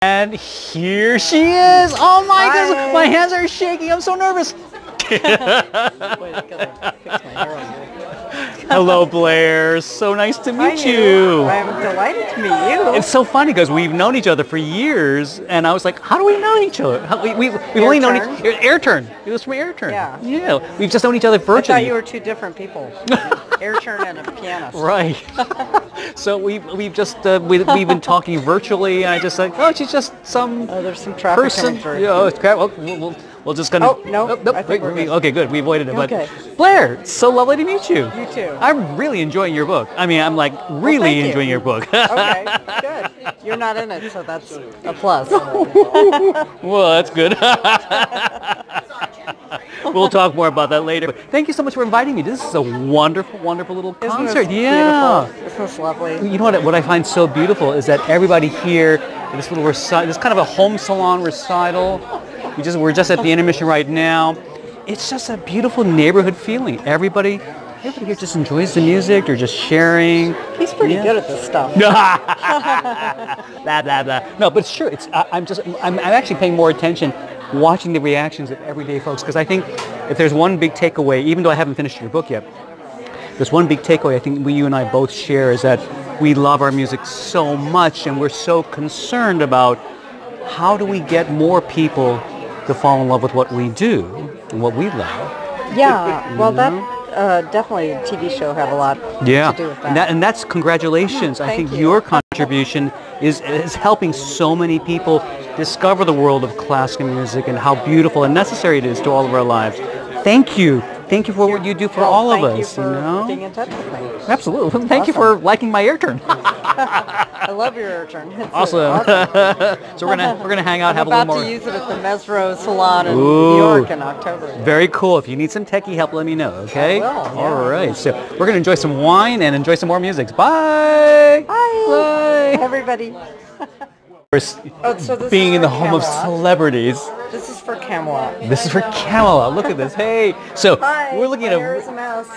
And here she is. Oh my Hi. goodness, my hands are shaking. I'm so nervous. Wait, Hello, Blair. So nice to meet you. I'm delighted to meet you. It's so funny because we've known each other for years, and I was like, how do we know each other? How, we, we, we've only known each AirTurn. It was from AirTurn. Yeah. Yeah. We've just known each other I virtually. thought you were two different people. AirTurn and a pianist. Right. so we've, we've just, uh, we, we've been talking virtually, and I just like, oh, she's just some Oh, there's some traffic person. Yeah, oh, it's crap. Well, we'll, we'll, we'll just gonna. Oh, no, nope, nope, I think wait, we're good. Okay, good. We avoided it. But Blair, it's so lovely to meet you. You too. I'm really enjoying your book. I mean, I'm like really you. enjoying your book. okay, good. You're not in it, so that's a plus. well, that's good. we'll talk more about that later. But thank you so much for inviting me. This is a wonderful, wonderful little Isn't concert. yeah. beautiful? Isn't lovely? You know what? What I find so beautiful is that everybody here, in this little recital, this kind of a home salon recital. We just we're just at the intermission right now. It's just a beautiful neighborhood feeling. Everybody, everybody here just enjoys the music. They're just sharing. He's pretty Yeah. good at this stuff. blah blah blah. No, but it's true. It's I, I'm just I'm, I'm actually paying more attention watching the reactions of everyday folks because I think if there's one big takeaway, even though I haven't finished your book yet, there's one big takeaway I think we, you and I both share is that we love our music so much and we're so concerned about how do we get more people to fall in love with what we do and what we love. Yeah, well, that uh, definitely TV show had a lot Yeah, to do with that. and, that, and that's congratulations. I think you. your contribution is, is helping so many people discover the world of classical music and how beautiful and necessary it is to all of our lives. Thank you. Thank you for what you do for Well, all of us. you for know? being in touch with me. Absolutely. Thank you for liking my AirTurn. I love your AirTurn. It's awesome. so we're gonna we're gonna hang out, I'm have a about to use it at the Mesro Salon in Ooh. New York in October. Very cool. If you need some techie help, let me know. Okay. I will, yeah. All right. So we're gonna enjoy some wine and enjoy some more music. Bye. Hi. Bye. Everybody. Oh, so being in the home of Camelot. celebrities. This is for Camelot. This is for Camelot. Look at this. Hey. So Hi. we're looking at a is a mouse.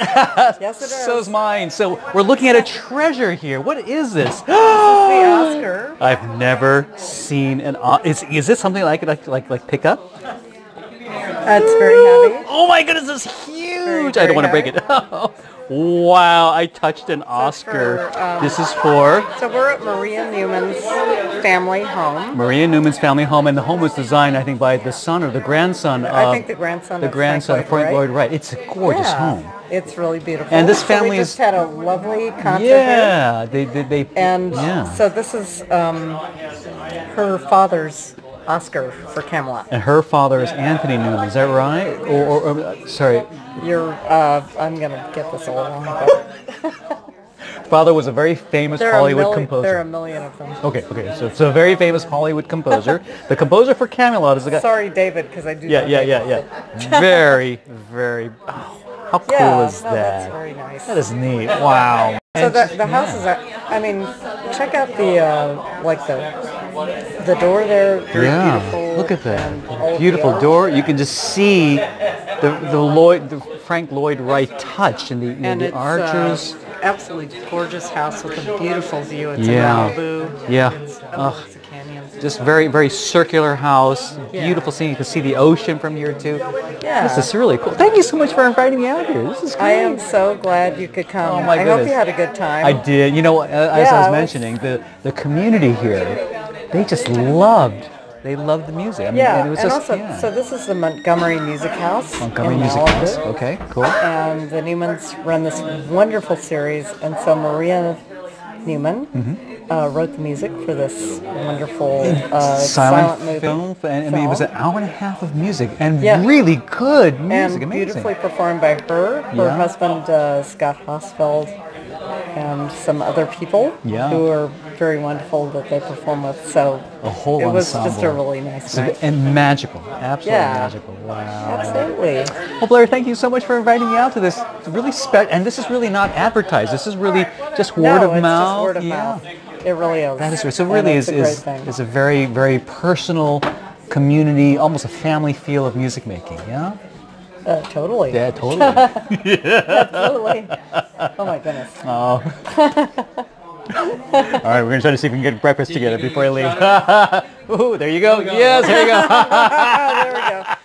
yes, it is. So is mine. So we're looking at a treasure here. What is this? the Oscar. I've never seen an. Is is this something I could like like like pick up? That's very heavy. Oh my goodness, it's huge! I very don't want to break it. wow, I touched an Oscar. for, um, this is for So we're at Maria Newman's family home. Maria Newman's family home, and the home was designed, I think, by the son or the grandson of I think the grandson the grandson of Frank Frank Lloyd Wright. It's a gorgeous yeah, home. It's really beautiful. And this So family we is- had a lovely concert here. Yeah, they they, they And yeah. so this is um, her father's Oscar for Camelot. and her father is Anthony Newman. Is that right? Or, or, or sorry, You're, uh, I'm gonna get this all wrong, but father was a very famous there Hollywood million, composer. there are a million of them. Okay, okay. So it's a very famous Hollywood composer. the composer for Camelot is the guy. Sorry, David, because I do. Yeah, know yeah, yeah, yeah. Very, very. Oh, how cool Yeah, is no, that? that's very nice. That is neat. Wow. So the, the house is, I mean, check out the, uh, like the, the door there, very yeah. beautiful. Look at that. Beautiful door. You can just see the the Lloyd, the Frank Lloyd Wright touch and the, And the it's archers. Uh, absolutely gorgeous house with a beautiful view. It's Yeah. in Malibu. Yeah. It's, Ugh. it's just very, very circular house. Yeah. Beautiful scene. You can see the ocean from here too. Yeah. This is really cool. Thank you so much for inviting me out here. This is great. I am so glad you could come. Oh my I hope you had a good time. I did. You know, uh, as Yeah, I was I was- mentioning, the the community here, they just loved. They loved the music. I mean, Yeah, and it was and just also, yeah. so this is the Montgomery Music House. Montgomery Music. House. Okay, cool. And the Newmans run this wonderful series, and so Maria Newman Mm-hmm. uh, wrote the music for this wonderful uh, Silent, silent, movie. film, and I mean, it was an hour and a half of music and Yeah. really good music. and Amazing. beautifully performed by her, her Yeah. husband uh, Scott Hosfeld, and some other people Yeah. who are very wonderful that they perform with. So A whole it was ensemble. just a really nice So- night. and magical, absolutely Yeah. magical. Wow. Absolutely. Well, Blair, thank you so much for inviting me out to this really spe- and this is really not advertised. This is really just word no, of it's mouth. just word of yeah. mouth. It really is. That is true. So And really is a is, thing. is a very very personal community, almost a family feel of music making. Yeah. Uh, totally. Yeah, totally. Totally. Oh my goodness. oh. All right, we're gonna try to see if we can get breakfast together before I leave. Ooh, there you go. Yes, there you go. there we go.